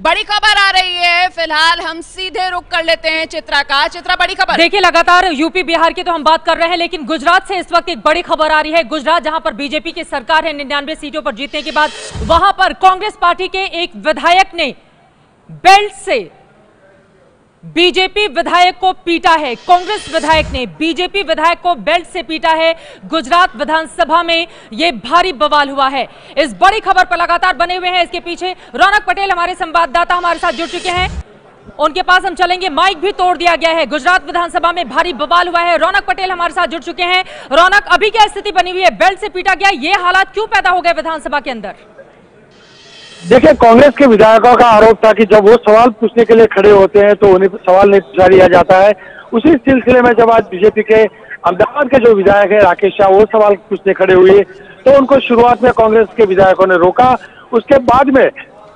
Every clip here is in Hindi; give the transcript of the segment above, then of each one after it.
बड़ी खबर आ रही है। फ़िलहाल हम सीधे रुक कर लेते हैं चित्रा का। चित्रा, बड़ी खबर। देखिए, लगातार यूपी, बिहार की तो हम बात कर रहे हैं, लेकिन गुजरात से इस वक्त एक बड़ी खबर आ रही है। गुजरात, जहाँ पर बीजेपी की सरकार है, निन्यानवे सीटों पर जीतने के बाद, वहाँ पर कांग्रेस पार्टी के एक विधायक ने बेल्ट से बीजेपी विधायक को पीटा है, कांग्रेस विधायक ने बीजेपी विधायक को बेल्ट से पीटा है, गुजरात विधानसभा में यह भारी बवाल हुआ है। इस बड़ी खबर पर लगातार बने हुए हैं, इसके पीछे रौनक पटेल हमारे संवाददाता हमारे साथ जुड़ चुके हैं। उनके पास हम चलेंगे, माइक भी तोड़ दिया गया है, गुजरात विधानसभा में भारी बवाल हुआ है, रौनक पटेल हमारे साथ जुड़ चुके हैं। रौनक, अभी क्या स्थिति बनी हुई है? बेल्ट से पीटा गया, ये हालात क्यों पैदा हो गए विधानसभा के अंदर? देखिए, कांग्रेस के विधायकों का आरोप था कि जब वो सवाल पूछने के लिए खड़े होते हैं तो उन्हें सवाल नहीं पूछा दिया जाता है। उसी सिलसिले में जब आज बीजेपी के अहमदाबाद के जो विधायक है, राकेश शाह, वो सवाल पूछने खड़े हुए। तो उनको शुरुआत में कांग्रेस के विधायकों ने रोका। उसके बाद में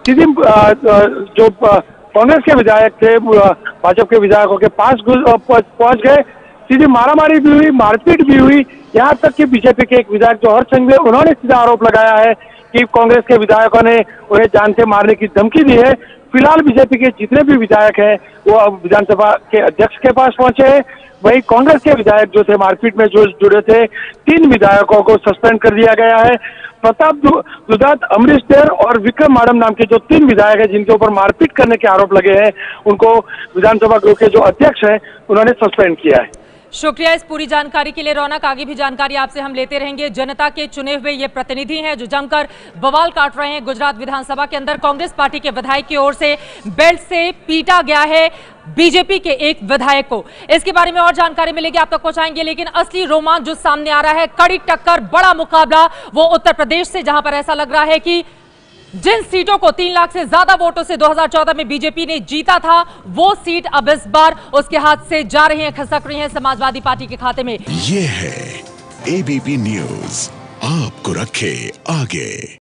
सीधी जो कांग्रेस के विधायक थे भाजपा के विधायकों के पास पहुँच गए। सीधी मारामारी भी हुई, मारपीट भी हुई। यहाँ तक कि बीजेपी के एक विधायक जो संघवी उन्होंने सीधा आरोप लगाया है कि कांग्रेस के विधायकों ने उन्हें जान से मारने की धमकी दी है। फ़िलहाल बीजेपी के जितने भी विधायक हैं, वो अब विधानसभा के अध्यक्ष के पास पहुँचे हैं। वही कांग्रेस के विधायक जो थे, मारपीट में जो जुड़े थे, तीन विधायकों को सस्पेंड कर दिया गया है। प्रताप दुदात अमरीश देर और विक्रम माडम नाम के जो तीन विधायक हैं, जिनके ऊपर मारपीट करने के आरोप लगे हैं, उनको विधानसभा गृह के जो अध्यक्ष हैं, उन्होंने सस्पेंड किया है। शुक्रिया इस पूरी जानकारी के लिए। रौनक, आगे भी जानकारी आपसे हम लेते रहेंगे। जनता के चुने हुए ये प्रतिनिधि हैं जो जमकर बवाल काट रहे हैं गुजरात विधानसभा के अंदर। कांग्रेस पार्टी के विधायक की ओर से बेल्ट से पीटा गया है बीजेपी के एक विधायक को। इसके बारे में और जानकारी मिलेगी, आप तक पहुंचाएँगे। लेकिन असली रोमांच जो सामने आ रहा है, कड़ी टक्कर, बड़ा मुकाबला, वो उत्तर प्रदेश से, जहाँ पर ऐसा लग रहा है कि जिन सीटों को तीन लाख से ज़्यादा वोटों से 2014 में बीजेपी ने जीता था, वो सीट अब इस बार उसके हाथ से जा रही है, खसक रही है समाजवादी पार्टी के खाते में। ये है एबीपी न्यूज़ आपको रखे आगे।